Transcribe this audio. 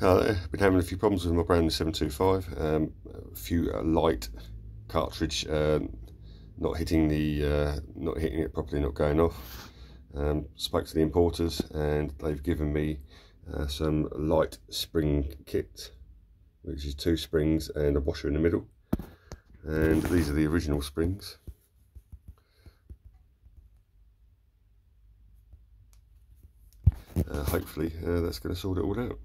Uh, been having a few problems with my brand new 725. Um, a few uh, light cartridge uh, not hitting the uh, not hitting it properly, not going off. Um, spoke to the importers and they've given me uh, some light spring kit, which is two springs and a washer in the middle. And these are the original springs. Uh, hopefully that's going to sort it all out.